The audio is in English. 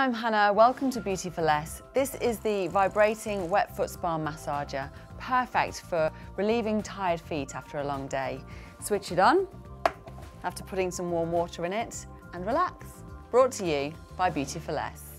I'm Hannah. Welcome to Beauty for Less. This is the vibrating wet foot spa massager, perfect for relieving tired feet after a long day. Switch it on after putting some warm water in it and relax. Brought to you by Beauty for Less.